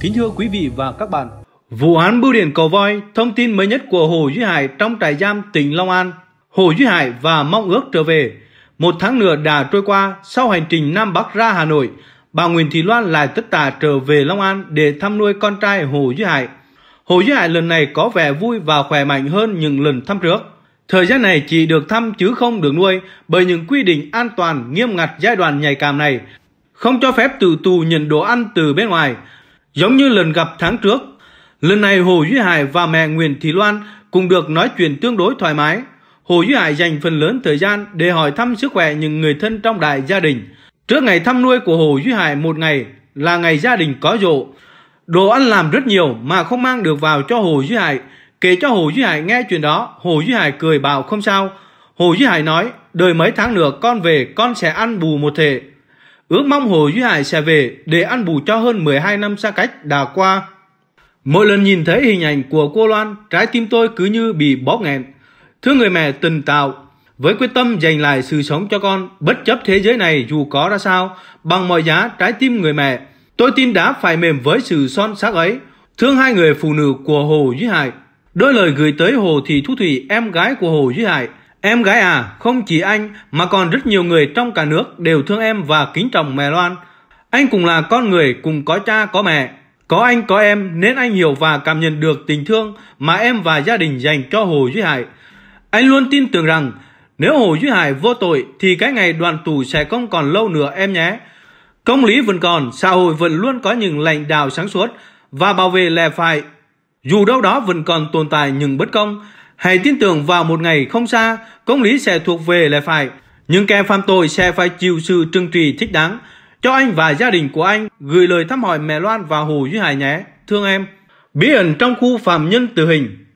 Kính thưa quý vị và các bạn, vụ án bưu điện cầu voi, thông tin mới nhất của Hồ Duy Hải trong trại giam tỉnh Long An. Hồ Duy Hải và mong ước trở về. Một tháng nữa đã trôi qua sau hành trình Nam Bắc ra Hà Nội, bà Nguyễn Thị Loan lại tất tả trở về Long An để thăm nuôi con trai Hồ Duy Hải. Hồ Duy Hải lần này có vẻ vui và khỏe mạnh hơn những lần thăm trước. Thời gian này chỉ được thăm chứ không được nuôi bởi những quy định an toàn nghiêm ngặt giai đoạn nhạy cảm này. Không cho phép tự tù nhận đồ ăn từ bên ngoài, giống như lần gặp tháng trước. Lần này Hồ Duy Hải và mẹ Nguyễn Thị Loan cùng được nói chuyện tương đối thoải mái. Hồ Duy Hải dành phần lớn thời gian để hỏi thăm sức khỏe những người thân trong đại gia đình. Trước ngày thăm nuôi của Hồ Duy Hải một ngày là ngày gia đình có rộ. Đồ ăn làm rất nhiều mà không mang được vào cho Hồ Duy Hải. Kể cho Hồ Duy Hải nghe chuyện đó, Hồ Duy Hải cười bảo không sao. Hồ Duy Hải nói, đợi mấy tháng nữa con về con sẽ ăn bù một thể. Ước mong Hồ Duy Hải sẽ về để ăn bù cho hơn 12 năm xa cách đã qua. Mỗi lần nhìn thấy hình ảnh của cô Loan, trái tim tôi cứ như bị bóp nghẹn. Thưa người mẹ tình tạo, với quyết tâm giành lại sự sống cho con, bất chấp thế giới này dù có ra sao, bằng mọi giá trái tim người mẹ, tôi tin đã phải mềm với sự son sắc ấy. Thương hai người phụ nữ của Hồ Duy Hải. Đôi lời gửi tới Hồ Thị Thu Thủy, em gái của Hồ Duy Hải. Em gái à, không chỉ anh mà còn rất nhiều người trong cả nước đều thương em và kính trọng mẹ Loan. Anh cũng là con người, cùng có cha có mẹ. Có anh có em nên anh hiểu và cảm nhận được tình thương mà em và gia đình dành cho Hồ Duy Hải. Anh luôn tin tưởng rằng nếu Hồ Duy Hải vô tội thì cái ngày đoàn tù sẽ không còn lâu nữa em nhé. Công lý vẫn còn, xã hội vẫn luôn có những lãnh đạo sáng suốt và bảo vệ lẽ phải. Dù đâu đó vẫn còn tồn tại những bất công, hãy tin tưởng vào một ngày không xa, công lý sẽ thuộc về lẽ phải. Nhưng kẻ phạm tội sẽ phải chịu sự trừng trị thích đáng. Cho anh và gia đình của anh gửi lời thăm hỏi mẹ Loan và Hồ Duy Hải nhé. Thương em. Bí ẩn trong khu phạm nhân tử hình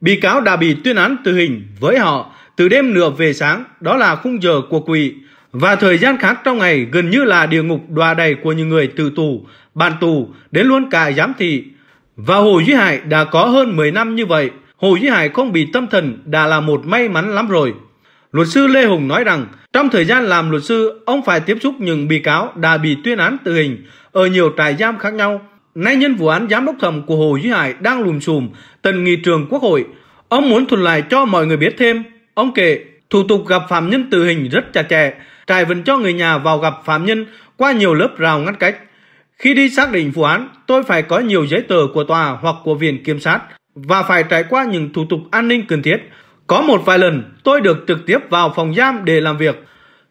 Bị cáo đã bị tuyên án tử hình với họ từ đêm nửa về sáng, đó là khung giờ của quỷ, và thời gian khác trong ngày gần như là địa ngục đọa đầy của những người từ tù, bàn tù, đến luôn cả giám thị. Và Hồ Duy Hải đã có hơn 10 năm như vậy, Hồ Duy Hải không bị tâm thần đã là một may mắn lắm rồi. Luật sư Lê Hùng nói rằng, trong thời gian làm luật sư, ông phải tiếp xúc những bị cáo đã bị tuyên án tử hình ở nhiều trại giam khác nhau. Nay nhân vụ án giám đốc thẩm của Hồ Duy Hải đang lùm xùm tần nghị trường quốc hội. Ông muốn thuật lại cho mọi người biết thêm. Ông kể, thủ tục gặp phạm nhân tử hình rất chặt chẽ. Trại vẫn cho người nhà vào gặp phạm nhân qua nhiều lớp rào ngăn cách. Khi đi xác định vụ án, tôi phải có nhiều giấy tờ của tòa hoặc của viện kiểm sát và phải trải qua những thủ tục an ninh cần thiết. Có một vài lần tôi được trực tiếp vào phòng giam để làm việc.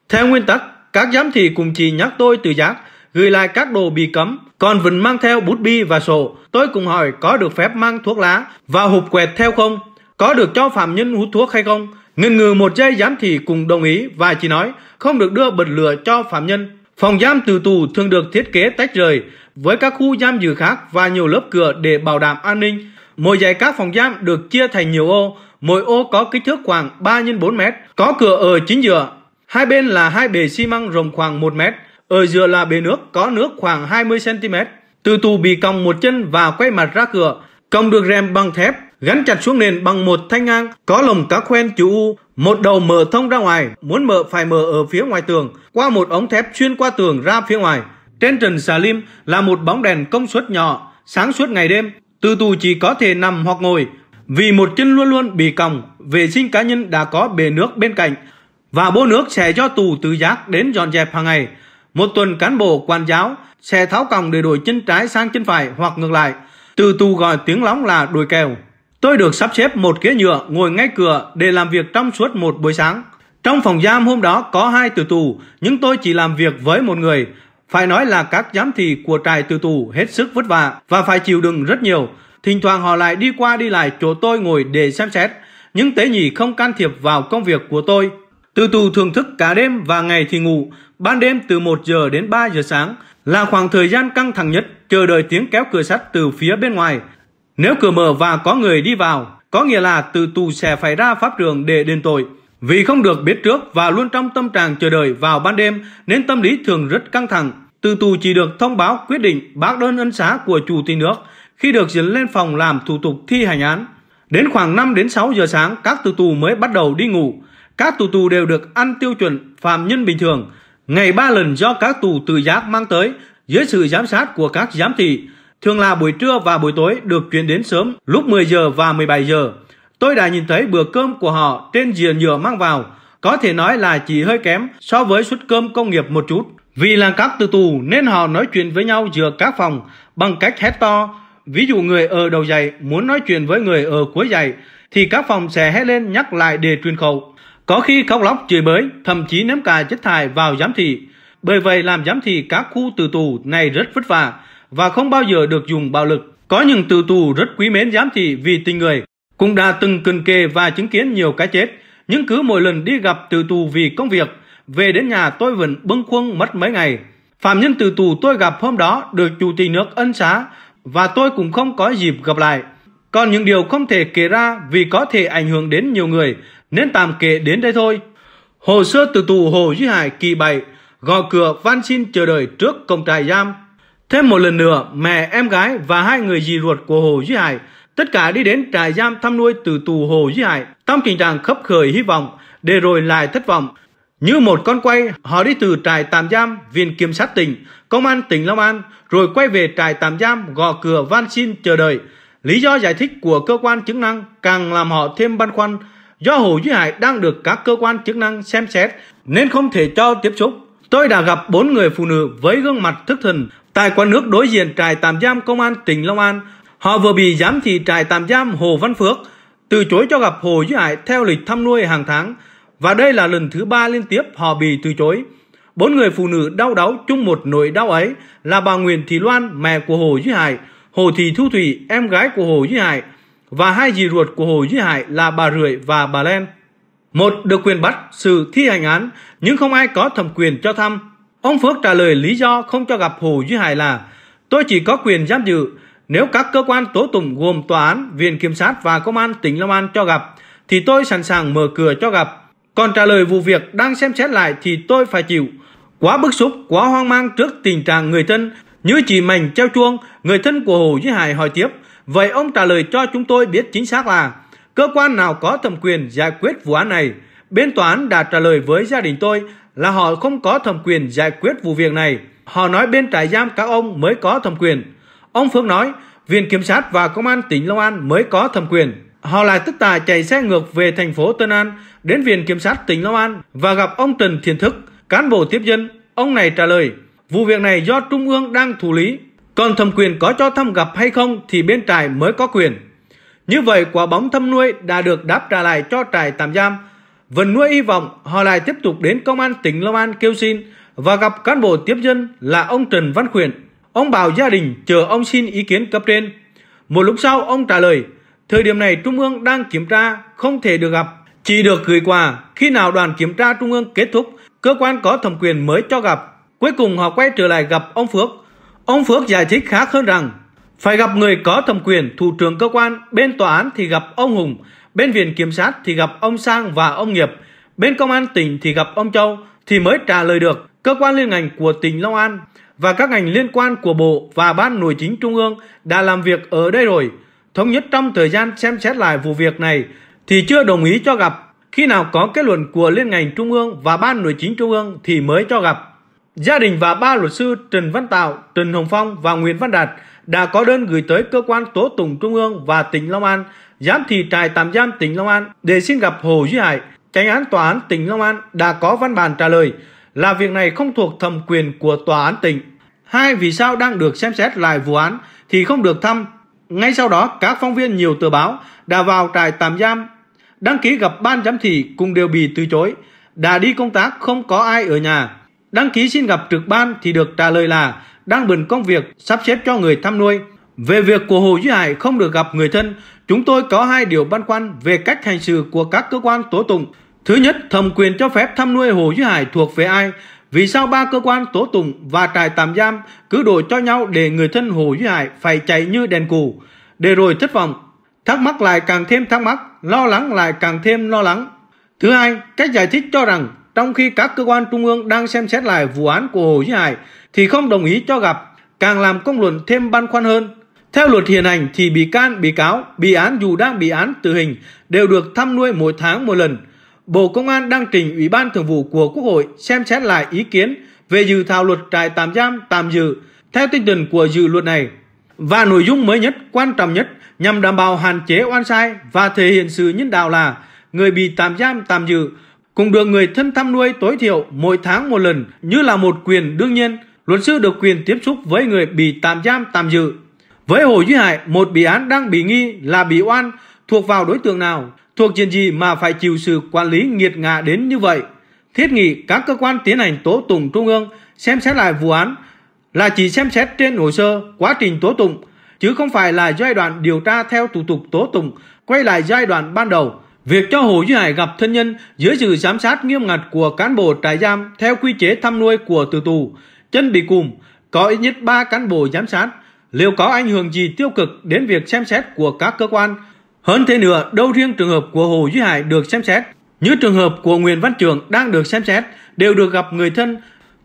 Theo nguyên tắc, các giám thị cùng chỉ nhắc tôi từ giác gửi lại các đồ bị cấm, còn vẫn mang theo bút bi và sổ. Tôi cũng hỏi có được phép mang thuốc lá và hộp quẹt theo không? Có được cho phạm nhân hút thuốc hay không? Ngừng ngừ một giây giám thị cùng đồng ý và chỉ nói không được đưa bật lửa cho phạm nhân. Phòng giam từ tù thường được thiết kế tách rời với các khu giam giữ khác và nhiều lớp cửa để bảo đảm an ninh. Mỗi dãy các phòng giam được chia thành nhiều ô, mỗi ô có kích thước khoảng 3 x 4 mét, có cửa ở chính giữa. Hai bên là hai bể xi măng rộng khoảng 1 mét, ở giữa là bể nước có nước khoảng 20 cm. Từ tù bị còng một chân và quay mặt ra cửa, còng được rèm bằng thép gắn chặt xuống nền bằng một thanh ngang có lồng cá khoen chữ U, một đầu mở thông ra ngoài, muốn mở phải mở ở phía ngoài tường, qua một ống thép xuyên qua tường ra phía ngoài. Trên trần xà lim là một bóng đèn công suất nhỏ, sáng suốt ngày đêm, từ tù chỉ có thể nằm hoặc ngồi, vì một chân luôn luôn bị còng, vệ sinh cá nhân đã có bể nước bên cạnh, và bố nước sẽ cho tù từ giác đến dọn dẹp hàng ngày. Một tuần cán bộ quản giáo sẽ tháo còng để đổi chân trái sang chân phải hoặc ngược lại. Từ tù gọi tiếng lóng là đổi kèo. Tôi được sắp xếp một ghế nhựa ngồi ngay cửa để làm việc trong suốt một buổi sáng. Trong phòng giam hôm đó có hai tử tù, nhưng tôi chỉ làm việc với một người. Phải nói là các giám thị của trại tử tù hết sức vất vả và phải chịu đựng rất nhiều. Thỉnh thoảng họ lại đi qua đi lại chỗ tôi ngồi để xem xét, nhưng tế nhị không can thiệp vào công việc của tôi. Tử tù thường thức cả đêm và ngày thì ngủ, ban đêm từ 1 giờ đến 3 giờ sáng là khoảng thời gian căng thẳng nhất chờ đợi tiếng kéo cửa sắt từ phía bên ngoài nếu cửa mở và có người đi vào, có nghĩa là từ tù sẽ phải ra pháp trường để đền tội. Vì không được biết trước và luôn trong tâm trạng chờ đợi vào ban đêm nên tâm lý thường rất căng thẳng. Từ tù chỉ được thông báo quyết định bác đơn ân xá của chủ tịch nước khi được dẫn lên phòng làm thủ tục thi hành án. Đến khoảng 5 đến 6 giờ sáng các từ tù mới bắt đầu đi ngủ. các tù tù đều được ăn tiêu chuẩn phạm nhân bình thường, ngày ba lần do các tù tự giác mang tới dưới sự giám sát của các giám thị, thường là buổi trưa và buổi tối được chuyển đến sớm lúc 10 giờ và 17 giờ. Tôi đã nhìn thấy bữa cơm của họ trên dìa nhựa mang vào, có thể nói là chỉ hơi kém so với suất cơm công nghiệp một chút. Vì là các tù tù nên họ nói chuyện với nhau giữa các phòng bằng cách hét to. Ví dụ người ở đầu dạy muốn nói chuyện với người ở cuối dạy thì các phòng sẽ hét lên nhắc lại để truyền khẩu. Có khi khóc lóc chửi bới, thậm chí ném cả chất thải vào giám thị. Bởi vậy làm giám thị các khu tử tù này rất vất vả và không bao giờ được dùng bạo lực. Có những tử tù rất quý mến giám thị vì tình người, cũng đã từng cần kề và chứng kiến nhiều cái chết. Nhưng cứ mỗi lần đi gặp tử tù vì công việc, về đến nhà tôi vẫn bâng khuâng mất mấy ngày. Phạm nhân tử tù tôi gặp hôm đó được chủ tịch nước ân xá và tôi cũng không có dịp gặp lại. Còn những điều không thể kể ra vì có thể ảnh hưởng đến nhiều người nên tạm kể đến đây thôi. Hồ sơ tử tù Hồ Duy Hải kỳ 7 gõ cửa van xin chờ đợi trước công trại giam. Thêm một lần nữa, mẹ, em gái và hai người dì ruột của Hồ Duy Hải tất cả đi đến trại giam thăm nuôi từ tù Hồ Duy Hải trong tình trạng khấp khởi hy vọng để rồi lại thất vọng. Như một con quay, họ đi từ trại tạm giam, viện kiểm sát tỉnh, công an tỉnh Long An, rồi quay về trại tạm giam gõ cửa van xin chờ đợi. Lý do giải thích của cơ quan chức năng càng làm họ thêm băn khoăn do Hồ Duy Hải đang được các cơ quan chức năng xem xét nên không thể cho tiếp xúc. Tôi đã gặp bốn người phụ nữ với gương mặt thức thần tại quán nước đối diện trại tạm giam công an tỉnh Long An. Họ vừa bị giám thị trại tạm giam Hồ Văn Phước từ chối cho gặp Hồ Duy Hải theo lịch thăm nuôi hàng tháng và đây là lần thứ ba liên tiếp họ bị từ chối. Bốn người phụ nữ đau đáu chung một nỗi đau ấy là bà Nguyễn Thị Loan, mẹ của Hồ Duy Hải, Hồ Thị Thu Thủy, em gái của Hồ Duy Hải và hai dì ruột của Hồ Duy Hải là bà Rưỡi và bà Len. Một được quyền bắt sự thi hành án nhưng không ai có thẩm quyền cho thăm. Ông Phước trả lời lý do không cho gặp Hồ Duy Hải là tôi chỉ có quyền giám dự nếu các cơ quan tố tụng gồm tòa án, viện kiểm sát và công an tỉnh Long An cho gặp thì tôi sẵn sàng mở cửa cho gặp. Còn trả lời vụ việc đang xem xét lại thì tôi phải chịu. Quá bức xúc, quá hoang mang trước tình trạng người thân như chỉ Mảnh treo chuông, người thân của Hồ Duy Hải hỏi tiếp. Vậy ông trả lời cho chúng tôi biết chính xác là cơ quan nào có thẩm quyền giải quyết vụ án này. Bên tòa án đã trả lời với gia đình tôi là họ không có thẩm quyền giải quyết vụ việc này. Họ nói bên trại giam các ông mới có thẩm quyền. Ông phương nói Viện Kiểm sát và Công an tỉnh Long An mới có thẩm quyền. Họ lại tức tà chạy xe ngược về thành phố Tân An đến Viện Kiểm sát tỉnh Long An và gặp ông Trần Thiền Thức, cán bộ tiếp dân. Ông này trả lời, vụ việc này do Trung ương đang thủ lý, còn thẩm quyền có cho thăm gặp hay không thì bên trại mới có quyền. Như vậy quả bóng thăm nuôi đã được đáp trả lại cho trại tạm giam. Vẫn nuôi hy vọng họ lại tiếp tục đến công an tỉnh Long An kêu xin và gặp cán bộ tiếp dân là ông Trần Văn Khuyển. Ông bảo gia đình chờ ông xin ý kiến cấp trên. Một lúc sau ông trả lời, thời điểm này Trung ương đang kiểm tra, không thể được gặp, chỉ được gửi quà. Khi nào đoàn kiểm tra Trung ương kết thúc, cơ quan có thẩm quyền mới cho gặp. Cuối cùng họ quay trở lại gặp ông Phước. Ông Phước giải thích khác hơn rằng, phải gặp người có thẩm quyền, thủ trưởng cơ quan, bên tòa án thì gặp ông Hùng, bên viện kiểm sát thì gặp ông Sang và ông Nghiệp, bên công an tỉnh thì gặp ông Châu thì mới trả lời được. Cơ quan liên ngành của tỉnh Long An và các ngành liên quan của Bộ và Ban Nội chính Trung ương đã làm việc ở đây rồi. Thống nhất trong thời gian xem xét lại vụ việc này thì chưa đồng ý cho gặp. Khi nào có kết luận của Liên ngành Trung ương và Ban Nội chính Trung ương thì mới cho gặp. Gia đình và ba luật sư Trần Văn Tạo, Trần Hồng Phong và Nguyễn Văn Đạt đã có đơn gửi tới cơ quan tố tụng Trung ương và tỉnh Long An, giám thị trại tạm giam tỉnh Long An để xin gặp Hồ Duy Hải. Tránh án tòa án tỉnh Long An đã có văn bản trả lời là việc này không thuộc thẩm quyền của tòa án tỉnh. Hai, vì sao đang được xem xét lại vụ án thì không được thăm. Ngay sau đó, các phóng viên nhiều tờ báo đã vào trại tạm giam, đăng ký gặp ban giám thị cùng đều bị từ chối. Đã đi công tác không có ai ở nhà. Đăng ký xin gặp trực ban thì được trả lời là đang bận công việc sắp xếp cho người thăm nuôi. Về việc của Hồ Duy Hải không được gặp người thân, chúng tôi có hai điều băn khoăn về cách hành xử của các cơ quan tố tụng. Thứ nhất, thẩm quyền cho phép thăm nuôi Hồ Duy Hải thuộc về ai? Vì sao ba cơ quan tố tụng và trại tạm giam cứ đổi cho nhau để người thân Hồ Duy Hải phải chạy như đèn cù, để rồi thất vọng, thắc mắc lại càng thêm thắc mắc, lo lắng lại càng thêm lo lắng. Thứ hai, cách giải thích cho rằng trong khi các cơ quan trung ương đang xem xét lại vụ án của Hồ Duy Hải thì không đồng ý cho gặp, càng làm công luận thêm băn khoăn hơn. Theo luật hiện hành thì bị can, bị cáo, bị án dù đang bị án tử hình đều được thăm nuôi mỗi tháng một lần. Bộ Công an đang trình Ủy ban Thường vụ của Quốc hội xem xét lại ý kiến về dự thảo luật trại tạm giam tạm giữ theo tinh thần của dự luật này. Và nội dung mới nhất, quan trọng nhất nhằm đảm bảo hạn chế oan sai và thể hiện sự nhân đạo là người bị tạm giam tạm giữ cũng được người thân thăm nuôi tối thiểu mỗi tháng một lần như là một quyền đương nhiên. Luật sư được quyền tiếp xúc với người bị tạm giam tạm giữ. Với Hồ Duy Hải, một bị án đang bị nghi là bị oan thuộc vào đối tượng nào, thuộc diện gì mà phải chịu sự quản lý nghiệt ngã đến như vậy. Thiết nghị các cơ quan tiến hành tố tụng trung ương xem xét lại vụ án là chỉ xem xét trên hồ sơ quá trình tố tụng, chứ không phải là giai đoạn điều tra theo thủ tục tố tụng quay lại giai đoạn ban đầu. Việc cho Hồ Duy Hải gặp thân nhân dưới sự giám sát nghiêm ngặt của cán bộ trại giam theo quy chế thăm nuôi của tử tù, chân bị cùm, có ít nhất 3 cán bộ giám sát, liệu có ảnh hưởng gì tiêu cực đến việc xem xét của các cơ quan? Hơn thế nữa, đâu riêng trường hợp của Hồ Duy Hải được xem xét, như trường hợp của Nguyễn Văn Trường đang được xem xét, đều được gặp người thân,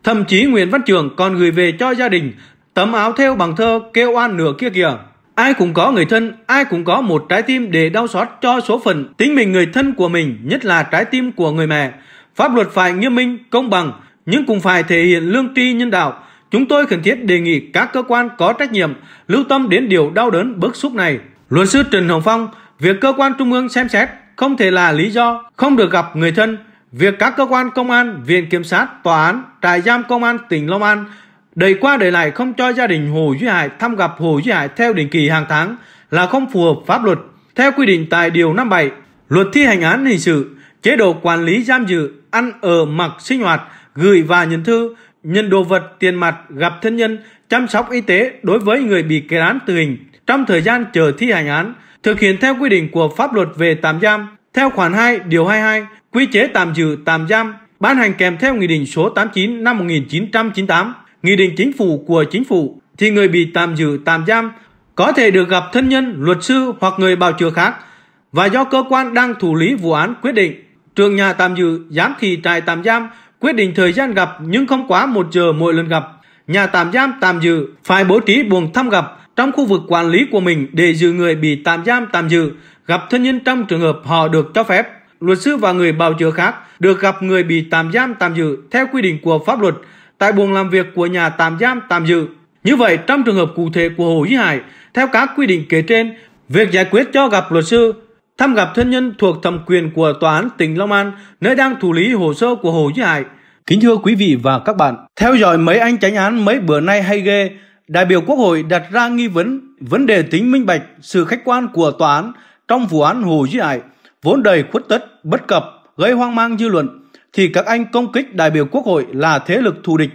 thậm chí Nguyễn Văn Trường còn gửi về cho gia đình tấm áo theo bằng thơ kêu oan nửa kia kìa. Ai cũng có người thân, ai cũng có một trái tim để đau xót cho số phận tính mình người thân của mình, nhất là trái tim của người mẹ. Pháp luật phải nghiêm minh, công bằng, nhưng cũng phải thể hiện lương tri nhân đạo. Chúng tôi khẩn thiết đề nghị các cơ quan có trách nhiệm lưu tâm đến điều đau đớn bức xúc này. Luật sư Trần Hồng Phong, việc cơ quan trung ương xem xét không thể là lý do không được gặp người thân. Việc các cơ quan công an, viện kiểm sát, tòa án, trại giam công an tỉnh Long An Đẩy qua đời lại không cho gia đình Hồ Duy Hải thăm gặp Hồ Duy Hải theo định kỳ hàng tháng là không phù hợp pháp luật. Theo quy định tại Điều 57, Luật thi hành án hình sự, chế độ quản lý giam giữ, ăn ở mặc sinh hoạt, gửi và nhận thư, nhận đồ vật, tiền mặt, gặp thân nhân, chăm sóc y tế đối với người bị kết án tử hình trong thời gian chờ thi hành án, thực hiện theo quy định của pháp luật về tạm giam, theo khoản 2 điều 22, quy chế tạm giữ tạm giam, ban hành kèm theo Nghị định số 89 năm 1998 nghị định chính phủ của chính phủ thì người bị tạm giữ tạm giam có thể được gặp thân nhân, luật sư hoặc người bào chữa khác và do cơ quan đang thủ lý vụ án quyết định. Trường nhà tạm giữ, giám thị trại tạm giam quyết định thời gian gặp nhưng không quá một giờ mỗi lần gặp. Nhà tạm giam tạm giữ phải bố trí buồng thăm gặp trong khu vực quản lý của mình để giữ người bị tạm giam tạm giữ gặp thân nhân trong trường hợp họ được cho phép. Luật sư và người bào chữa khác được gặp người bị tạm giam tạm giữ theo quy định của pháp luật tại buồng làm việc của nhà tạm giam tạm giữ. Như vậy, trong trường hợp cụ thể của Hồ Duy Hải, theo các quy định kể trên, việc giải quyết cho gặp luật sư, thăm gặp thân nhân thuộc thẩm quyền của Tòa án tỉnh Long An, nơi đang thủ lý hồ sơ của Hồ Duy Hải. Kính thưa quý vị và các bạn, theo dõi mấy anh tránh án mấy bữa nay hay ghê, đại biểu Quốc hội đặt ra nghi vấn vấn đề tính minh bạch, sự khách quan của tòa án trong vụ án Hồ Duy Hải, vốn đầy khuất tất, bất cập, gây hoang mang dư luận thì các anh công kích đại biểu quốc hội là thế lực thù địch.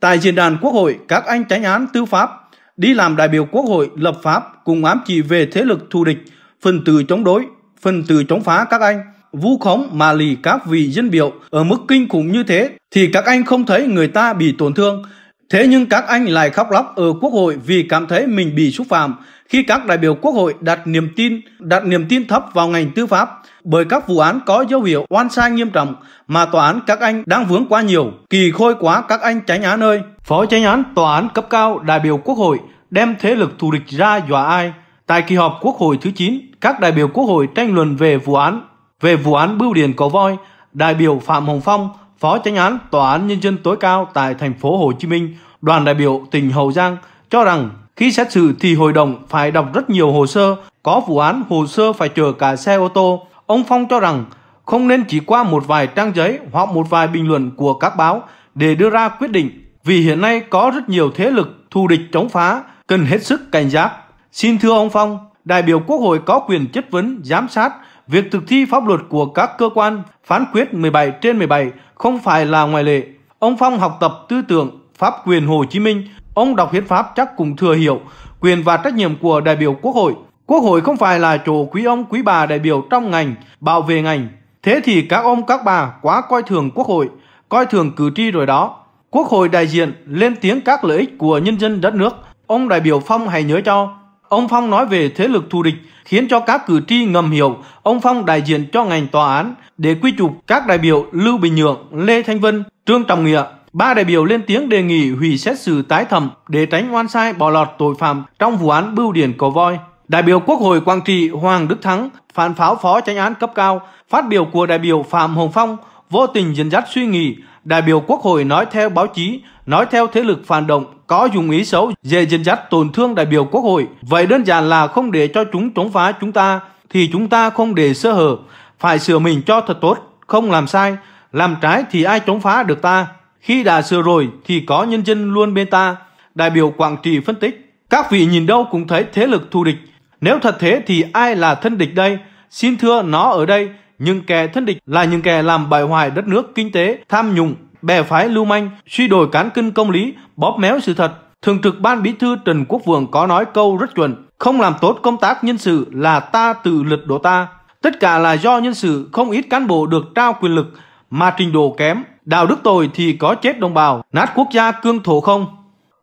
Tại diễn đàn quốc hội, các anh tránh án tư pháp đi làm đại biểu quốc hội lập pháp cùng ám chỉ về thế lực thù địch, phần từ chống đối, phần từ chống phá các anh. Vu khống mà lì các vị dân biểu ở mức kinh khủng như thế thì các anh không thấy người ta bị tổn thương. Thế nhưng các anh lại khóc lóc ở quốc hội vì cảm thấy mình bị xúc phạm. Khi các đại biểu quốc hội đặt niềm tin, đặt niềm tin thấp vào ngành tư pháp, bởi các vụ án có dấu hiệu oan sai nghiêm trọng mà tòa án các anh đang vướng quá nhiều, kỳ khôi quá các anh tránh án ơi. Phó tránh án tòa án cấp cao đại biểu quốc hội đem thế lực thù địch ra dọa ai? Tại kỳ họp quốc hội thứ 9 các đại biểu quốc hội tranh luận về vụ án về vụ án bưu điện có voi đại biểu phạm hồng phong phó tránh án tòa án nhân dân tối cao tại thành phố hồ chí minh đoàn đại biểu tỉnh hậu giang cho rằng khi xét xử thì hội đồng phải đọc rất nhiều hồ sơ, có vụ án hồ sơ phải chờ cả xe ô tô. Ông Phong cho rằng không nên chỉ qua một vài trang giấy hoặc một vài bình luận của các báo để đưa ra quyết định vì hiện nay có rất nhiều thế lực thù địch chống phá cần hết sức cảnh giác. Xin thưa ông Phong, đại biểu Quốc hội có quyền chất vấn, giám sát việc thực thi pháp luật của các cơ quan phán quyết 17 trên 17 không phải là ngoại lệ. Ông Phong học tập tư tưởng pháp quyền Hồ Chí Minh Ông đọc hiến pháp chắc cũng thừa hiểu quyền và trách nhiệm của đại biểu quốc hội. Quốc hội không phải là chỗ quý ông quý bà đại biểu trong ngành, bảo vệ ngành. Thế thì các ông các bà quá coi thường quốc hội, coi thường cử tri rồi đó. Quốc hội đại diện lên tiếng các lợi ích của nhân dân đất nước. Ông đại biểu Phong hãy nhớ cho. Ông Phong nói về thế lực thù địch khiến cho các cử tri ngầm hiểu. Ông Phong đại diện cho ngành tòa án để quy chụp các đại biểu Lưu Bình Nhưỡng, Lê Thanh Vân, Trương Trọng Nghĩa. Ba đại biểu lên tiếng đề nghị hủy xét xử tái thẩm để tránh oan sai bỏ lọt tội phạm trong vụ án bưu điển cầu voi. Đại biểu Quốc hội quang Trị Hoàng Đức Thắng phản pháo phó tránh án cấp cao, phát biểu của đại biểu Phạm Hồng Phong vô tình dẫn dắt suy nghĩ, đại biểu Quốc hội nói theo báo chí, nói theo thế lực phản động, có dùng ý xấu dễ dẫn dắt tổn thương đại biểu Quốc hội. Vậy đơn giản là không để cho chúng chống phá chúng ta, thì chúng ta không để sơ hở, phải sửa mình cho thật tốt, không làm sai, làm trái thì ai chống phá được ta. Khi đã sửa rồi thì có nhân dân luôn bên ta. Đại biểu Quảng Trị phân tích, các vị nhìn đâu cũng thấy thế lực thù địch. Nếu thật thế thì ai là thân địch đây? Xin thưa nó ở đây, nhưng kẻ thân địch là những kẻ làm bại hoại đất nước kinh tế, tham nhũng, bè phái lưu manh, suy đồi cán cân công lý, bóp méo sự thật. Thường trực ban bí thư Trần Quốc Vượng có nói câu rất chuẩn, không làm tốt công tác nhân sự là ta tự lật đổ ta. Tất cả là do nhân sự không ít cán bộ được trao quyền lực mà trình độ kém, đạo đức tồi thì có chết đồng bào, nát quốc gia cương thổ không.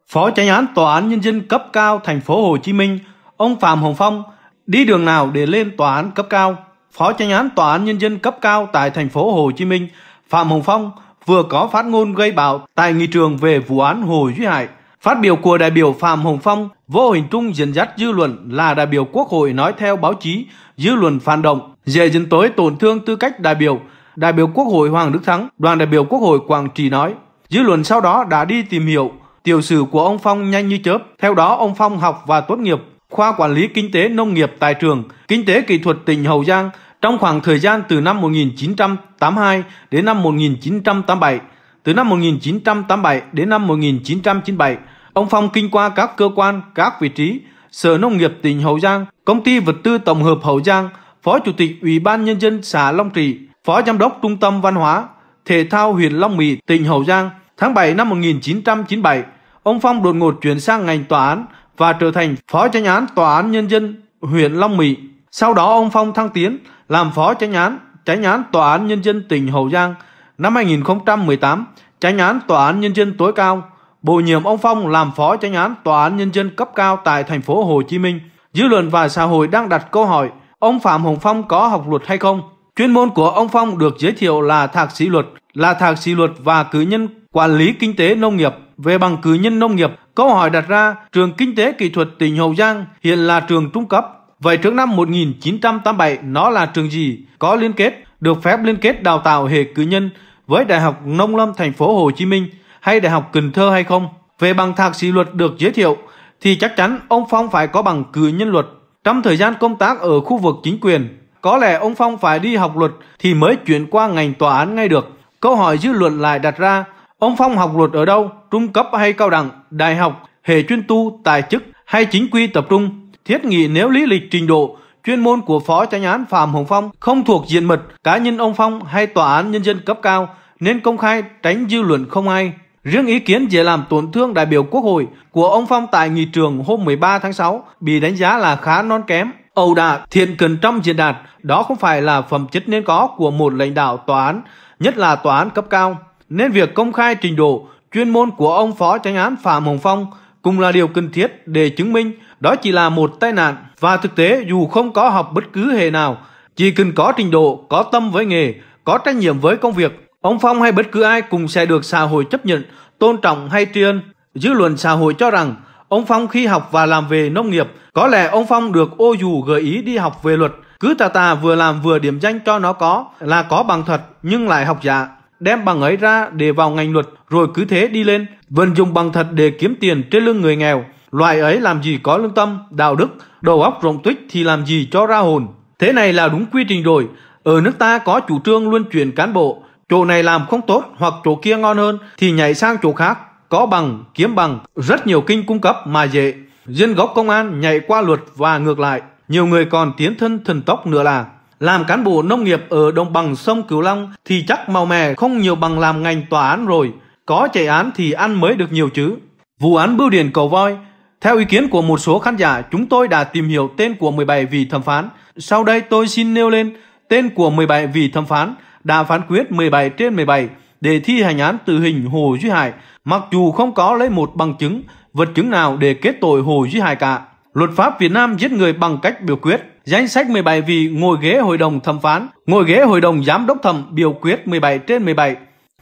Phó Chánh án Tòa án Nhân dân cấp cao thành phố Hồ Chí Minh, ông Phạm Hồng Phong, đi đường nào để lên tòa án cấp cao? Phó Chánh án Tòa án Nhân dân cấp cao tại thành phố Hồ Chí Minh, Phạm Hồng Phong vừa có phát ngôn gây bạo tại nghị trường về vụ án Hồ Duy Hải. Phát biểu của đại biểu Phạm Hồng Phong vô hình trung dẫn dắt dư luận là đại biểu Quốc hội nói theo báo chí, dư luận phản động, dễ dẫn tới tổn thương tư cách đại biểu. Đại biểu Quốc hội Hoàng Đức Thắng, đoàn đại biểu Quốc hội Quảng Trị nói, dư luận sau đó đã đi tìm hiểu tiểu sử của ông Phong nhanh như chớp. Theo đó, ông Phong học và tốt nghiệp khoa quản lý kinh tế nông nghiệp tại trường Kinh tế kỹ thuật tỉnh Hậu Giang trong khoảng thời gian từ năm 1982 đến năm 1987. Từ năm 1987 đến năm 1997, ông Phong kinh qua các cơ quan, các vị trí, Sở Nông nghiệp tỉnh Hậu Giang, Công ty Vật tư Tổng hợp Hậu Giang, Phó Chủ tịch Ủy ban Nhân dân xã Long Trị, Phó Giám đốc Trung tâm Văn hóa, Thể thao huyện Long Mỹ, tỉnh Hậu Giang. Tháng 7 năm 1997, ông Phong đột ngột chuyển sang ngành tòa án và trở thành Phó tranh án Tòa án Nhân dân huyện Long Mỹ. Sau đó ông Phong thăng tiến làm Phó tránh án tránh án Tòa án Nhân dân tỉnh Hậu Giang. Năm 2018, tránh án Tòa án Nhân dân tối cao bổ nhiệm ông Phong làm Phó tránh án Tòa án Nhân dân cấp cao tại thành phố Hồ Chí Minh. Dư luận và xã hội đang đặt câu hỏi, ông Phạm Hồng Phong có học luật hay không? Chuyên môn của ông Phong được giới thiệu là thạc sĩ luật, là thạc sĩ luật và cử nhân quản lý kinh tế nông nghiệp. Về bằng cử nhân nông nghiệp, câu hỏi đặt ra, trường kinh tế kỹ thuật tỉnh Hậu Giang hiện là trường trung cấp. Vậy trước năm 1987 nó là trường gì? Có liên kết, được phép liên kết đào tạo hệ cử nhân với Đại học Nông lâm thành phố Hồ Chí Minh hay Đại học Cần Thơ hay không? Về bằng thạc sĩ luật được giới thiệu thì chắc chắn ông Phong phải có bằng cử nhân luật. Trong thời gian công tác ở khu vực chính quyền, có lẽ ông Phong phải đi học luật thì mới chuyển qua ngành tòa án ngay được. Câu hỏi dư luận lại đặt ra, ông Phong học luật ở đâu, trung cấp hay cao đẳng, đại học, hệ chuyên tu, tài chức hay chính quy tập trung? Thiết nghị nếu lý lịch trình độ, chuyên môn của Phó Chánh án Phạm Hồng Phong không thuộc diện mật cá nhân ông Phong hay tòa án nhân dân cấp cao nên công khai tránh dư luận không ai. Riêng ý kiến về làm tổn thương đại biểu Quốc hội của ông Phong tại nghị trường hôm 13 tháng 6 bị đánh giá là khá non kém, ẩu đả, thiện cần trong diễn đạt. Đó không phải là phẩm chất nên có của một lãnh đạo tòa án, nhất là tòa án cấp cao. Nên việc công khai trình độ, chuyên môn của ông Phó Tránh án Phạm Hồng Phong cũng là điều cần thiết để chứng minh đó chỉ là một tai nạn. Và thực tế dù không có học bất cứ hệ nào, chỉ cần có trình độ, có tâm với nghề, có trách nhiệm với công việc Ông Phong hay bất cứ ai cũng sẽ được xã hội chấp nhận, tôn trọng hay tri ân. Dư luận xã hội cho rằng ông Phong khi học và làm về nông nghiệp, có lẽ ông Phong được ô dù gợi ý đi học về luật, cứ tà tà vừa làm vừa điểm danh cho nó có là có bằng thật nhưng lại học giả, đem bằng ấy ra để vào ngành luật rồi cứ thế đi lên, vận dụng bằng thật để kiếm tiền trên lưng người nghèo. Loại ấy làm gì có lương tâm, đạo đức, đầu óc rộng tuyết thì làm gì cho ra hồn. Thế này là đúng quy trình rồi. Ở nước ta có chủ trương luân chuyển cán bộ, chỗ này làm không tốt hoặc chỗ kia ngon hơn thì nhảy sang chỗ khác. Có bằng kiếm bằng rất nhiều kinh cung cấp mà dễ. Dân gốc công an nhảy qua luật và ngược lại. Nhiều người còn tiến thân thần tốc nữa là làm cán bộ nông nghiệp ở đồng bằng sông Cửu Long thì chắc màu mè không nhiều bằng làm ngành tòa án rồi. Có chạy án thì ăn mới được nhiều chứ. Vụ án bưu điện cầu voi theo ý kiến của một số khán giả chúng tôi đã tìm hiểu tên của 17 vị thẩm phán sau đây tôi xin nêu lên tên của 17 vị thẩm phán đã phán quyết 17 trên 17 để thi hành án tử hình Hồ Duy Hải, mặc dù không có lấy một bằng chứng, vật chứng nào để kết tội Hồ Duy Hải cả. Luật pháp Việt Nam giết người bằng cách biểu quyết. Danh sách 17 vị ngồi ghế hội đồng thẩm phán, ngồi ghế hội đồng giám đốc thẩm biểu quyết 17 trên 17.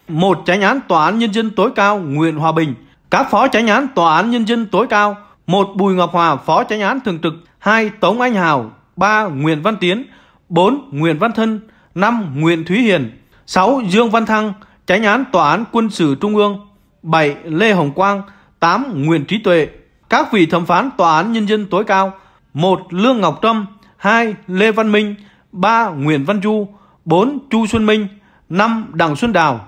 Một tránh án tòa án nhân dân tối cao Nguyễn Hòa Bình, các phó tránh án tòa án nhân dân tối cao 1. Bùi Ngọc Hòa, Phó Chánh án Thường trực 2. Tống Anh Hào 3. Nguyễn Văn Tiến 4. Nguyễn Văn Thân 5. Nguyễn Thúy Hiền 6. Dương Văn Thăng Chánh án Tòa án Quân sự Trung ương 7. Lê Hồng Quang 8. Nguyễn Trí Tuệ Các vị thẩm phán Tòa án Nhân dân tối cao 1. Lương Ngọc Trâm 2. Lê Văn Minh 3. Nguyễn Văn Du 4. Chu Xuân Minh 5. Đặng Xuân Đào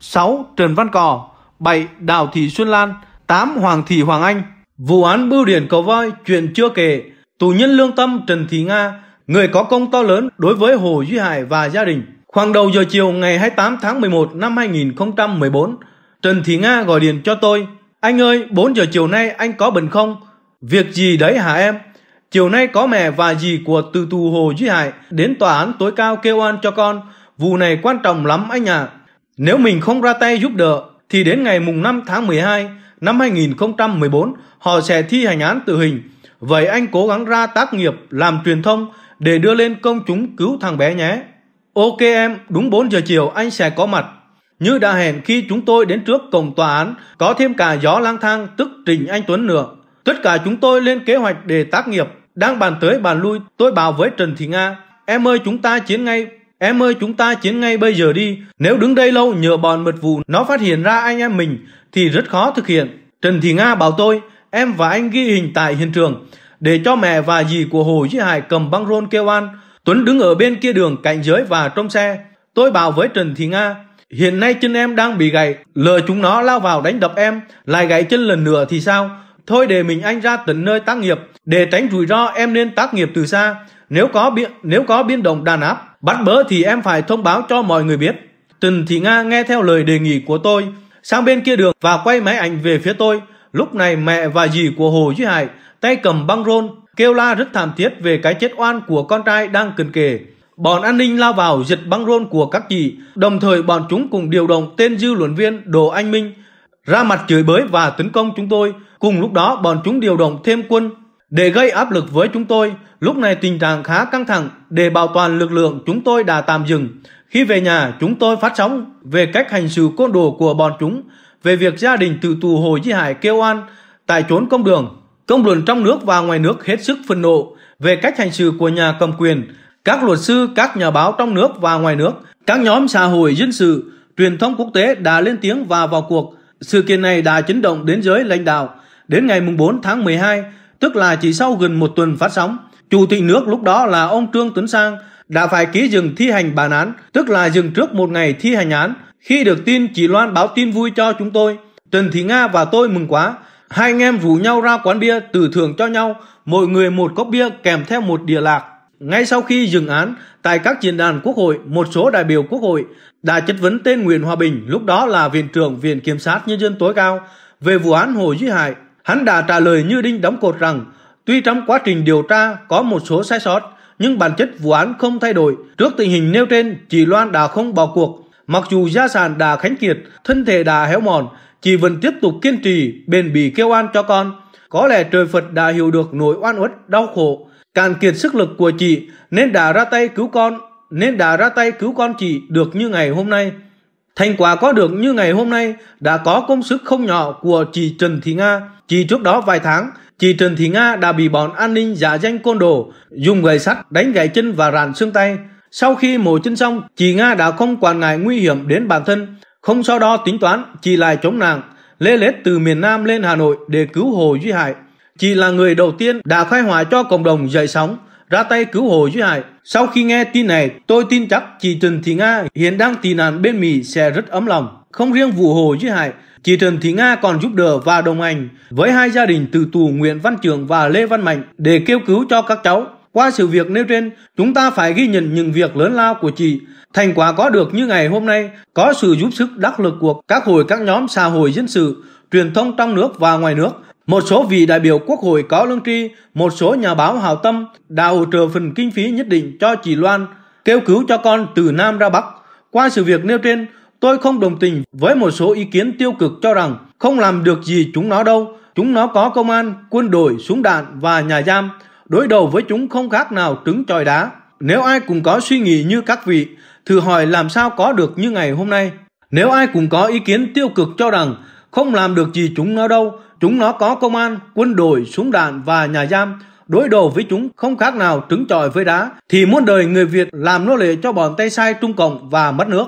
6. Trần Văn Cò 7. Đào Thị Xuân Lan 8. Hoàng Thị Hoàng Anh Vụ án bưu điện cầu voi chuyện chưa kể, tù nhân lương tâm Trần Thị Nga, người có công to lớn đối với Hồ Duy Hải và gia đình. Khoảng đầu giờ chiều ngày 28 tháng 11 năm 2014 Trần Thị Nga gọi điện cho tôi. Anh ơi 4 giờ chiều nay anh có bệnh không? Việc gì đấy hả em? Chiều nay có mẹ và dì của từ tù Hồ Duy Hải đến tòa án tối cao kêu oan cho con. Vụ này quan trọng lắm anh ạ. Nếu mình không ra tay giúp đỡ, thì đến ngày mùng 5 tháng 12 năm 2014 họ sẽ thi hành án tử hình. Vậy anh cố gắng ra tác nghiệp làm truyền thông để đưa lên công chúng cứu thằng bé nhé. Ok em, đúng 4 giờ chiều anh sẽ có mặt. Như đã hẹn khi chúng tôi đến trước cổng tòa án, có thêm cả gió lang thang tức Trình Anh Tuấn nữa. Tất cả chúng tôi lên kế hoạch để tác nghiệp. Đang bàn tới bàn lui, tôi bảo với Trần Thị Nga, em ơi chúng ta chiến ngay, em ơi chúng ta chiến ngay bây giờ đi. Nếu đứng đây lâu nhờ bọn mật vụ nó phát hiện ra anh em mình thì rất khó thực hiện. Trần Thị Nga bảo tôi, em và anh ghi hình tại hiện trường để cho mẹ và dì của Hồ Duy Hải cầm băng rôn kêu an. Tuấn đứng ở bên kia đường cạnh dưới và trong xe. Tôi bảo với Trần Thị Nga, hiện nay chân em đang bị gãy, lờ chúng nó lao vào đánh đập em, lại gãy chân lần nữa thì sao? Thôi để mình anh ra tận nơi tác nghiệp, để tránh rủi ro em nên tác nghiệp từ xa. Nếu có biến nếu có biến động đàn áp, bắt bớ thì em phải thông báo cho mọi người biết. Tần Thị Nga nghe theo lời đề nghị của tôi, sang bên kia đường và quay máy ảnh về phía tôi. Lúc này mẹ và dì của Hồ Duy Hải tay cầm băng rôn kêu la rất thảm thiết về cái chết oan của con trai đang cần kề. Bọn an ninh lao vào giật băng rôn của các chị, đồng thời bọn chúng cùng điều động tên dư luận viên Đồ Anh Minh ra mặt chửi bới và tấn công chúng tôi. Cùng lúc đó bọn chúng điều động thêm quân để gây áp lực với chúng tôi. Lúc này tình trạng khá căng thẳng để bảo toàn lực lượng chúng tôi đã tạm dừng. Khi về nhà, chúng tôi phát sóng về cách hành xử côn đồ của bọn chúng, về việc gia đình tự tù Hồ Chí Hải kêu an tại trốn công đường. Công luận trong nước và ngoài nước hết sức phân nộ về cách hành xử của nhà cầm quyền, các luật sư, các nhà báo trong nước và ngoài nước, các nhóm xã hội dân sự, truyền thông quốc tế đã lên tiếng và vào cuộc. Sự kiện này đã chấn động đến giới lãnh đạo. Đến ngày 4 tháng 12, tức là chỉ sau gần một tuần phát sóng, Chủ tịch nước lúc đó là ông Trương Tuấn Sang đã phải ký dừng thi hành bản án, tức là dừng trước một ngày thi hành án. Khi được tin, chị Loan báo tin vui cho chúng tôi. Trần Thị Nga và tôi mừng quá. Hai anh em rủ nhau ra quán bia từ thưởng cho nhau, mỗi người một cốc bia kèm theo một đĩa lạc. Ngay sau khi dừng án, tại các diễn đàn quốc hội, một số đại biểu quốc hội đã chất vấn tên Nguyễn Hòa Bình, lúc đó là Viện trưởng Viện Kiểm sát Nhân dân tối cao, về vụ án Hồ Duy Hải. Hắn đã trả lời như đinh đóng cột rằng, tuy trong quá trình điều tra có một số sai sót, nhưng bản chất vụ án không thay đổi. Trước tình hình nêu trên, chị Loan đã không bỏ cuộc. Mặc dù gia sản đã khánh kiệt, thân thể đã héo mòn, chị vẫn tiếp tục kiên trì, bền bỉ kêu oan cho con. Có lẽ trời Phật đã hiểu được nỗi oan uất, đau khổ, cạn kiệt sức lực của chị nên đã ra tay cứu con, nên đã ra tay cứu con chị được như ngày hôm nay. Thành quả có được như ngày hôm nay đã có công sức không nhỏ của chị Trần Thị Nga. Chỉ trước đó vài tháng, chị Trần Thị Nga đã bị bọn an ninh giả danh côn đồ, dùng gậy sắt đánh gãy chân và rạn xương tay. Sau khi mổ chân xong, chị Nga đã không quản ngại nguy hiểm đến bản thân, không sau đó tính toán, chị lại chống nàng, lê lết từ miền Nam lên Hà Nội để cứu Hồ Duy Hải. Chị là người đầu tiên đã khai hỏa cho cộng đồng dậy sóng, ra tay cứu Hồ Duy Hải. Sau khi nghe tin này, tôi tin chắc chị Trần Thị Nga hiện đang tị nạn bên Mỹ sẽ rất ấm lòng. Không riêng vụ Hồ Duy Hải, chị Trần Thị Nga còn giúp đỡ và đồng hành với hai gia đình từ tù Nguyễn Văn Trường và Lê Văn Mạnh để kêu cứu cho các cháu. Qua sự việc nêu trên, chúng ta phải ghi nhận những việc lớn lao của chị. Thành quả có được như ngày hôm nay, có sự giúp sức đắc lực của các hội các nhóm xã hội dân sự, truyền thông trong nước và ngoài nước. Một số vị đại biểu quốc hội có lương tri, một số nhà báo hào tâm đã hỗ trợ phần kinh phí nhất định cho chị Loan, kêu cứu cho con từ Nam ra Bắc. Qua sự việc nêu trên, tôi không đồng tình với một số ý kiến tiêu cực cho rằng không làm được gì chúng nó đâu. Chúng nó có công an, quân đội, súng đạn và nhà giam đối đầu với chúng không khác nào trứng tròi đá. Nếu ai cũng có suy nghĩ như các vị, thử hỏi làm sao có được như ngày hôm nay. Nếu ai cũng có ý kiến tiêu cực cho rằng Không làm được gì chúng nó đâu. Chúng nó có công an, quân đội, súng đạn và nhà giam. Đối đầu với chúng không khác nào trứng trọi với đá. Thì muôn đời người Việt làm nô lệ cho bọn tay sai Trung Cộng và mất nước.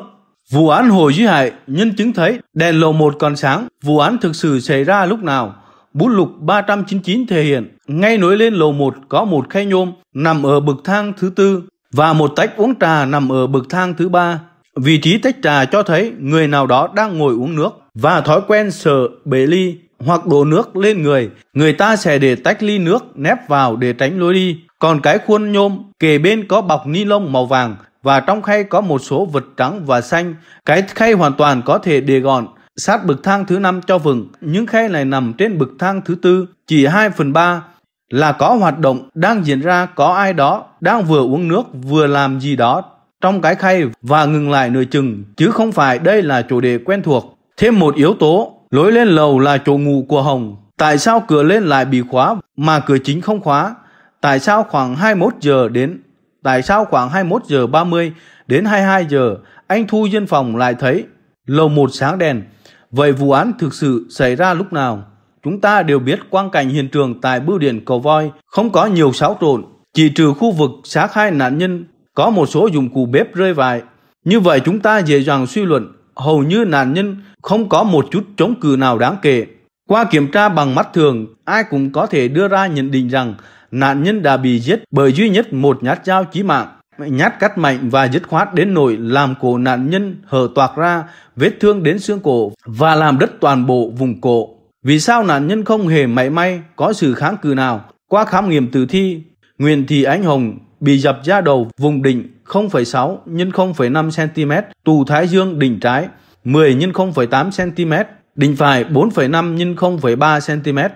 Vụ án Hồ Duy Hải, nhân chứng thấy đèn lầu một còn sáng, vụ án thực sự xảy ra lúc nào? Bút lục 399 thể hiện, ngay nối lên lầu một có một khay nhôm nằm ở bậc thang thứ tư và một tách uống trà nằm ở bậc thang thứ ba. Vị trí tách trà cho thấy người nào đó đang ngồi uống nước và thói quen sờ bể ly hoặc đổ nước lên người, người ta sẽ để tách ly nước nép vào để tránh lối đi. Còn cái khuôn nhôm kề bên có bọc ni lông màu vàng và trong khay có một số vật trắng và xanh. Cái khay hoàn toàn có thể để gọn sát bậc thang thứ năm cho vừng những khay này nằm trên bậc thang thứ tư, chỉ 2 phần 3 là có hoạt động đang diễn ra có ai đó đang vừa uống nước vừa làm gì đó trong cái khay và ngừng lại nửa chừng chứ không phải đây là chủ đề quen thuộc. Thêm một yếu tố, lối lên lầu là chỗ ngủ của Hồng. Tại sao cửa lên lại bị khóa mà cửa chính không khóa? Tại sao khoảng 21 giờ đến Tại sao khoảng 21 giờ 30 đến 22 giờ anh Thu dân phòng lại thấy lầu một sáng đèn? Vậy vụ án thực sự xảy ra lúc nào? Chúng ta đều biết quang cảnh hiện trường tại bưu điện cầu voi không có nhiều xáo trộn, chỉ trừ khu vực xác hai nạn nhân có một số dụng cụ bếp rơi vãi. Như vậy chúng ta dễ dàng suy luận hầu như nạn nhân không có một chút chống cự nào đáng kể. Qua kiểm tra bằng mắt thường, ai cũng có thể đưa ra nhận định rằng nạn nhân đã bị giết bởi duy nhất một nhát dao chí mạng. Nhát cắt mạnh và dứt khoát đến nỗi làm cổ nạn nhân hở toạc ra, vết thương đến xương cổ và làm đứt toàn bộ vùng cổ. Vì sao nạn nhân không hề mảy may có sự kháng cự nào? Qua khám nghiệm tử thi, Nguyễn Thị Ánh Hồng bị dập da đầu vùng đỉnh 0,6 x 0,5 cm, tù thái dương đỉnh trái 10 x 0,8 cm, đỉnh phải 4,5 x 0,3 cm,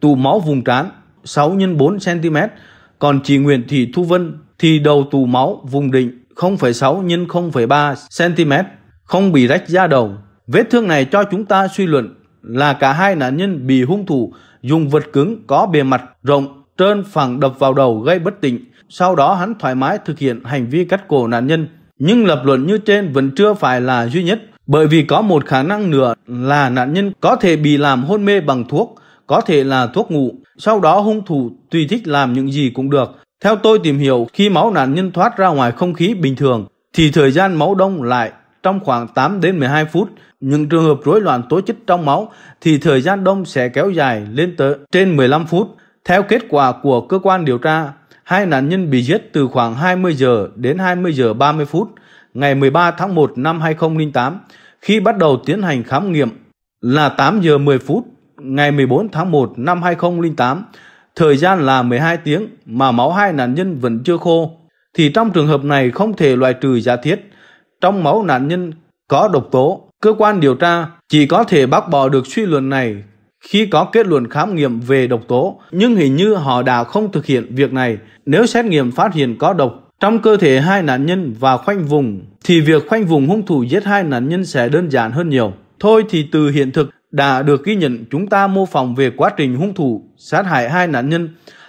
tụ máu vùng trán 6 x 4 cm, còn chị Nguyễn Thị Thu Vân thì đầu tụ máu vùng đỉnh 0,6 x 0,3 cm, không bị rách da đầu. Vết thương này cho chúng ta suy luận là cả hai nạn nhân bị hung thủ dùng vật cứng có bề mặt rộng trơn phẳng đập vào đầu gây bất tỉnh. Sau đó hắn thoải mái thực hiện hành vi cắt cổ nạn nhân. Nhưng lập luận như trên vẫn chưa phải là duy nhất, bởi vì có một khả năng nữa là nạn nhân có thể bị làm hôn mê bằng thuốc, có thể là thuốc ngủ. Sau đó hung thủ tùy thích làm những gì cũng được. Theo tôi tìm hiểu, khi máu nạn nhân thoát ra ngoài không khí bình thường, thì thời gian máu đông lại trong khoảng 8 đến 12 phút. Những trường hợp rối loạn tố chất trong máu thì thời gian đông sẽ kéo dài lên tới trên 15 phút. Theo kết quả của cơ quan điều tra, hai nạn nhân bị giết từ khoảng 20 giờ đến 20 giờ 30 phút ngày 13 tháng 1 năm 2008 khi bắt đầu tiến hành khám nghiệm là 8 giờ 10 phút ngày 14 tháng 1 năm 2008, thời gian là 12 tiếng mà máu hai nạn nhân vẫn chưa khô, thì trong trường hợp này không thể loại trừ giả thiết. Trong máu nạn nhân có độc tố, cơ quan điều tra chỉ có thể bác bỏ được suy luận này khi có kết luận khám nghiệm về độc tố, nhưng hình như họ đã không thực hiện việc này. Nếu xét nghiệm phát hiện có độc trong cơ thể hai nạn nhân và khoanh vùng, thì việc khoanh vùng hung thủ giết hai nạn nhân sẽ đơn giản hơn nhiều. Thôi thì từ hiện thực đã được ghi nhận chúng ta mô phỏng về quá trình hung thủ sát hại hai nạn nhân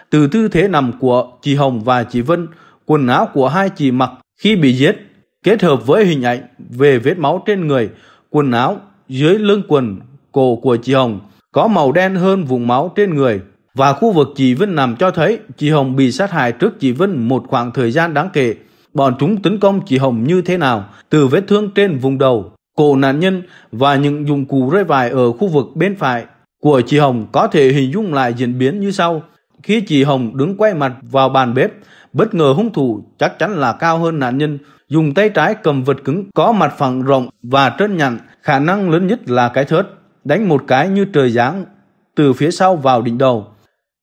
từ tư thế nằm của chị Hồng và chị Vân, quần áo của hai chị mặc khi bị giết, kết hợp với hình ảnh về vết máu trên người, quần áo dưới lưng quần cổ của chị Hồng có màu đen hơn vùng máu trên người và khu vực chị Vân nằm cho thấy chị Hồng bị sát hại trước chị Vân một khoảng thời gian đáng kể. Bọn chúng tấn công chị Hồng như thế nào? Từ vết thương trên vùng đầu, cổ nạn nhân và những dụng cụ rơi vải ở khu vực bên phải của chị Hồng có thể hình dung lại diễn biến như sau. Khi chị Hồng đứng quay mặt vào bàn bếp, bất ngờ hung thủ chắc chắn là cao hơn nạn nhân, dùng tay trái cầm vật cứng có mặt phẳng rộng và trơn nhẵn, khả năng lớn nhất là cái thớt, đánh một cái như trời giáng từ phía sau vào đỉnh đầu,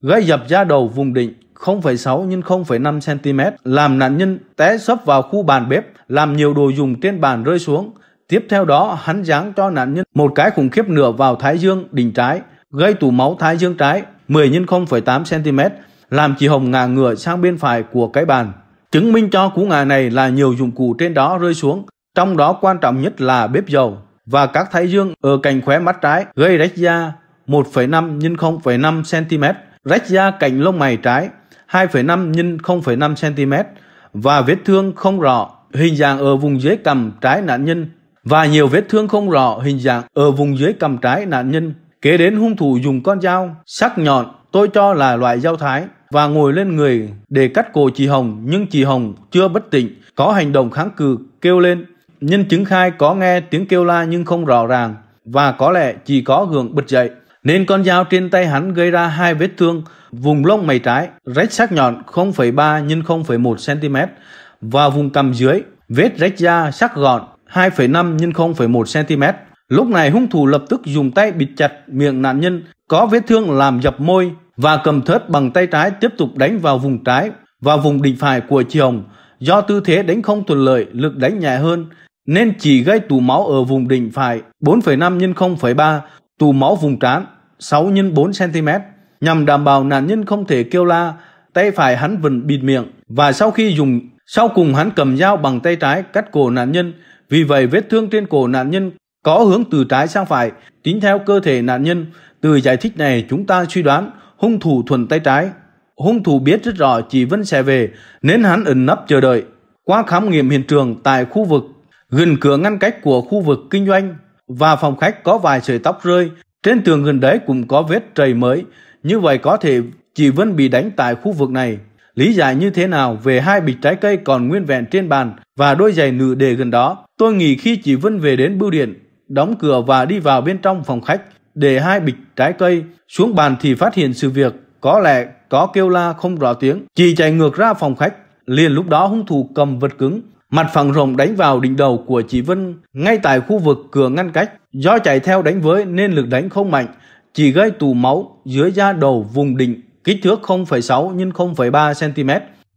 gây dập da đầu vùng đỉnh 0,6 x 0,5 cm, làm nạn nhân té sấp vào khu bàn bếp, làm nhiều đồ dùng trên bàn rơi xuống, Tiếp theo đó, hắn giáng cho nạn nhân một cái khủng khiếp nửa vào thái dương đỉnh trái, gây tủ máu thái dương trái 10 x 0,8 cm, làm chị Hồng ngả ngửa sang bên phải của cái bàn. Chứng minh cho cú ngả này là nhiều dụng cụ trên đó rơi xuống, trong đó quan trọng nhất là bếp dầu và các thái dương ở cạnh khóe mắt trái gây rách da 1,5 x 0,5 cm, rách da cạnh lông mày trái 2,5 x 0,5 cm và vết thương không rõ hình dạng ở vùng dưới cằm trái nạn nhân và nhiều vết thương không rõ hình dạng ở vùng dưới cằm trái nạn nhân. Kế đến hung thủ dùng con dao sắc nhọn tôi cho là loại dao thái và ngồi lên người để cắt cổ chị Hồng nhưng chị Hồng chưa bất tỉnh, có hành động kháng cự kêu lên. Nhân chứng khai có nghe tiếng kêu la nhưng không rõ ràng và có lẽ chỉ có gượng bật dậy nên con dao trên tay hắn gây ra hai vết thương vùng lông mày trái rách sắc nhọn 0,3 x 0,1 cm và vùng cằm dưới vết rách da sắc gọn 2,5 x 0,1 cm. Lúc này hung thủ lập tức dùng tay bịt chặt miệng nạn nhân có vết thương làm dập môi và cầm thớt bằng tay trái tiếp tục đánh vào vùng trái và vùng đỉnh phải của chị Hồng. Do tư thế đánh không thuận lợi, lực đánh nhẹ hơn nên chỉ gây tù máu ở vùng đỉnh phải 4,5 x 0,3, tù máu vùng trán 6 x 4 cm nhằm đảm bảo nạn nhân không thể kêu la. Tay phải hắn vẫn bịt miệng và sau khi dùng sau cùng hắn cầm dao bằng tay trái cắt cổ nạn nhân. Vì vậy vết thương trên cổ nạn nhân có hướng từ trái sang phải, tính theo cơ thể nạn nhân. Từ giải thích này chúng ta suy đoán hung thủ thuần tay trái. Hung thủ biết rất rõ chị Vân sẽ về nên hắn ẩn nấp chờ đợi. Qua khám nghiệm hiện trường tại khu vực gần cửa ngăn cách của khu vực kinh doanh và phòng khách có vài sợi tóc rơi. Trên tường gần đấy cũng có vết trầy mới. Như vậy có thể chị Vân bị đánh tại khu vực này. Lý giải như thế nào về hai bịch trái cây còn nguyên vẹn trên bàn và đôi giày nữ để gần đó? Tôi nghĩ khi chị Vân về đến bưu điện, đóng cửa và đi vào bên trong phòng khách để hai bịch trái cây xuống bàn thì phát hiện sự việc có lẽ có kêu la không rõ tiếng. Chị chạy ngược ra phòng khách, liền lúc đó hung thủ cầm vật cứng, mặt phẳng rộng đánh vào đỉnh đầu của chị Vân ngay tại khu vực cửa ngăn cách. Do chạy theo đánh với nên lực đánh không mạnh, chỉ gây tù máu dưới da đầu vùng đỉnh kích thước 0,6 x 0,3 cm.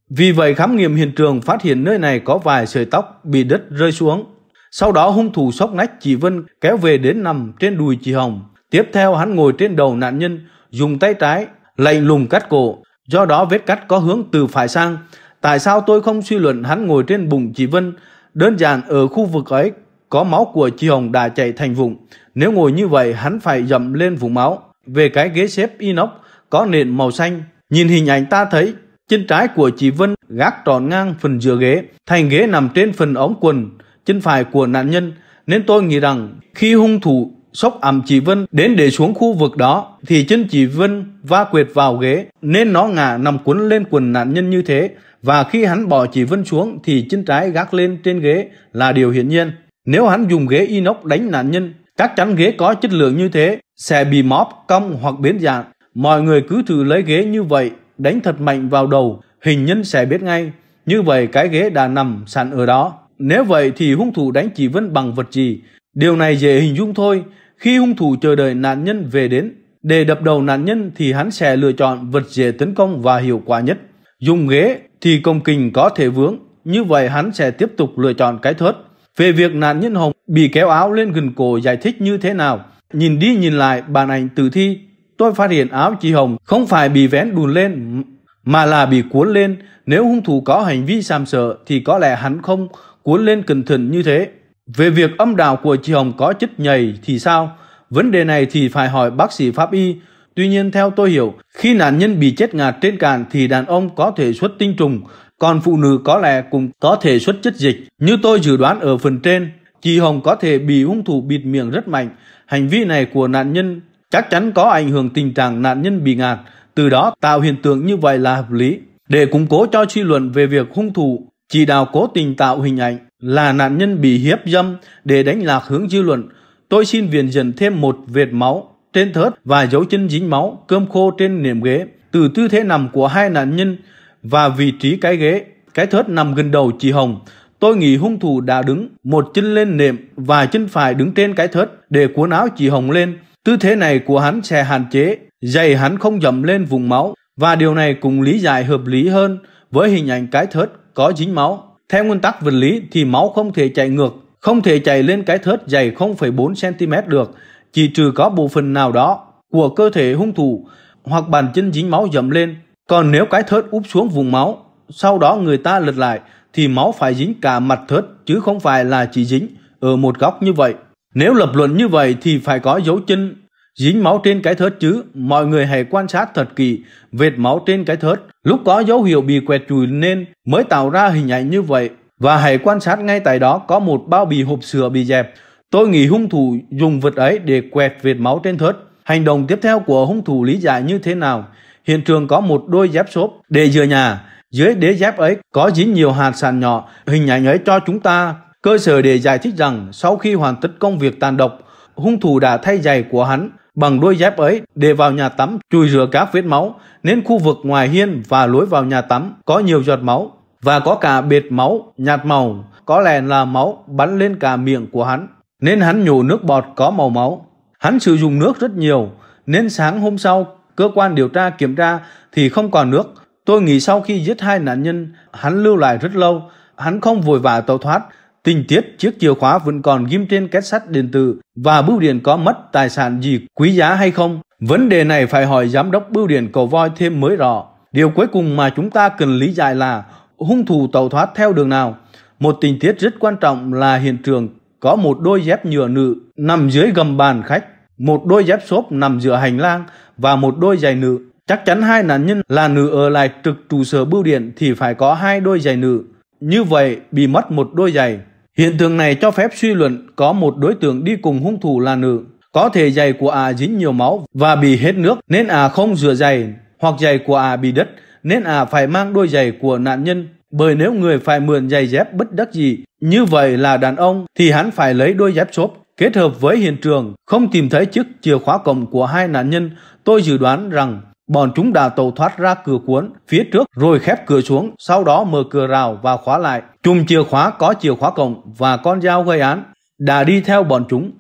Vì vậy khám nghiệm hiện trường phát hiện nơi này có vài sợi tóc bị đứt rơi xuống. Sau đó hung thủ sóc nách chị Vân kéo về đến nằm trên đùi chị Hồng. Tiếp theo hắn ngồi trên đầu nạn nhân, dùng tay trái lạnh lùng cắt cổ. Do đó vết cắt có hướng từ phải sang. Tại sao tôi không suy luận hắn ngồi trên bụng chị Vân? Đơn giản ở khu vực ấy có máu của chị Hồng đã chảy thành vùng. Nếu ngồi như vậy hắn phải dậm lên vùng máu. Về cái ghế xếp inox có nền màu xanh. Nhìn hình ảnh ta thấy chân trái của chị Vân gác tròn ngang phần giữa ghế, thành ghế nằm trên phần ống quần, chân phải của nạn nhân. Nên tôi nghĩ rằng khi hung thủ sốc ẩm chị Vân đến để xuống khu vực đó thì chân chị Vân va quệt vào ghế nên nó ngả nằm cuốn lên quần nạn nhân như thế và khi hắn bỏ chỉ Vân xuống thì chân trái gác lên trên ghế là điều hiển nhiên. Nếu hắn dùng ghế inox đánh nạn nhân, chắc chắn ghế có chất lượng như thế sẽ bị móp, cong hoặc biến dạng Mọi người cứ thử lấy ghế như vậy, đánh thật mạnh vào đầu, hình nhân sẽ biết ngay. Như vậy cái ghế đã nằm sẵn ở đó. Nếu vậy thì hung thủ đánh chỉ Vân bằng vật gì? Điều này dễ hình dung thôi. Khi hung thủ chờ đợi nạn nhân về đến, để đập đầu nạn nhân thì hắn sẽ lựa chọn vật dễ tấn công và hiệu quả nhất. Dùng ghế thì công kình có thể vướng, như vậy hắn sẽ tiếp tục lựa chọn cái thớt. Về việc nạn nhân Hồng bị kéo áo lên gần cổ giải thích như thế nào, nhìn đi nhìn lại bàn ảnh tử thi tôi phát hiện áo chị Hồng không phải bị vén đùn lên mà là bị cuốn lên. Nếu hung thủ có hành vi sàm sợ thì có lẽ hắn không cuốn lên cẩn thận như thế. Về việc âm đạo của chị Hồng có chất nhầy thì sao? Vấn đề này thì phải hỏi bác sĩ pháp y. Tuy nhiên theo tôi hiểu, khi nạn nhân bị chết ngạt trên cạn thì đàn ông có thể xuất tinh trùng, còn phụ nữ có lẽ cũng có thể xuất chất dịch. Như tôi dự đoán ở phần trên, chị Hồng có thể bị hung thủ bịt miệng rất mạnh. Hành vi này của nạn nhân chắc chắn có ảnh hưởng tình trạng nạn nhân bị ngạt, từ đó tạo hiện tượng như vậy là hợp lý. Để củng cố cho suy luận về việc hung thủ chỉ đạo cố tình tạo hình ảnh là nạn nhân bị hiếp dâm để đánh lạc hướng dư luận, tôi xin viện dẫn thêm một vệt máu trên thớt và dấu chân dính máu, cơm khô trên nệm ghế, từ tư thế nằm của hai nạn nhân và vị trí cái ghế, cái thớt nằm gần đầu chị Hồng. Tôi nghĩ hung thủ đã đứng một chân lên nệm và chân phải đứng trên cái thớt để cuốn áo chị Hồng lên Tư thế này của hắn sẽ hạn chế, giày hắn không dậm lên vùng máu và điều này cũng lý giải hợp lý hơn với hình ảnh cái thớt có dính máu. Theo nguyên tắc vật lý thì máu không thể chạy ngược, không thể chạy lên cái thớt dày 0,4 cm được, chỉ trừ có bộ phận nào đó của cơ thể hung thủ hoặc bàn chân dính máu dậm lên. Còn nếu cái thớt úp xuống vùng máu, sau đó người ta lật lại thì máu phải dính cả mặt thớt chứ không phải là chỉ dính ở một góc như vậy. Nếu lập luận như vậy thì phải có dấu chân dính máu trên cái thớt chứ. Mọi người hãy quan sát thật kỹ vệt máu trên cái thớt. Lúc có dấu hiệu bị quẹt chùi nên mới tạo ra hình ảnh như vậy. Và hãy quan sát ngay tại đó có một bao bì hộp sữa bị dẹp. Tôi nghĩ hung thủ dùng vật ấy để quẹt vệt máu trên thớt. Hành động tiếp theo của hung thủ lý giải như thế nào? Hiện trường có một đôi dép xốp để dừa nhà. Dưới đế dép ấy có dính nhiều hạt sàn nhỏ. Hình ảnh ấy cho chúng ta cơ sở để giải thích rằng sau khi hoàn tất công việc tàn độc, hung thủ đã thay giày của hắn bằng đôi dép ấy để vào nhà tắm chùi rửa các vết máu nên khu vực ngoài hiên và lối vào nhà tắm có nhiều giọt máu và có cả bệt máu nhạt màu có lẽ là máu bắn lên cả miệng của hắn nên hắn nhổ nước bọt có màu máu hắn sử dụng nước rất nhiều, nên sáng hôm sau, cơ quan điều tra kiểm tra thì không còn nước tôi nghĩ sau khi giết hai nạn nhân, hắn lưu lại rất lâu hắn không vội vã tẩu thoát Tình tiết, chiếc chìa khóa vẫn còn ghim trên két sắt điện tử và bưu điện có mất tài sản gì, quý giá hay không? Vấn đề này phải hỏi giám đốc bưu điện cầu voi thêm mới rõ. Điều cuối cùng mà chúng ta cần lý giải là hung thủ tẩu thoát theo đường nào. Một tình tiết rất quan trọng là hiện trường có một đôi dép nhựa nữ nằm dưới gầm bàn khách, một đôi dép xốp nằm giữa hành lang và một đôi giày nữ. Chắc chắn hai nạn nhân là nữ ở lại trực trụ sở bưu điện thì phải có hai đôi giày nữ. Như vậy bị mất một đôi giày Hiện tượng này cho phép suy luận có một đối tượng đi cùng hung thủ là nữ. Có thể giày của à dính nhiều máu và bị hết nước nên à không rửa giày hoặc giày của à bị đất nên à phải mang đôi giày của nạn nhân bởi nếu người phải mượn giày dép bất đắc gì như vậy là đàn ông thì hắn phải lấy đôi dép xốp kết hợp với hiện trường không tìm thấy chiếc chìa khóa cổng của hai nạn nhân tôi dự đoán rằng Bọn chúng đã tàu thoát ra cửa cuốn phía trước rồi khép cửa xuống, sau đó mở cửa rào và khóa lại. Chùm chìa khóa có chìa khóa cổng và con dao gây án đã đi theo bọn chúng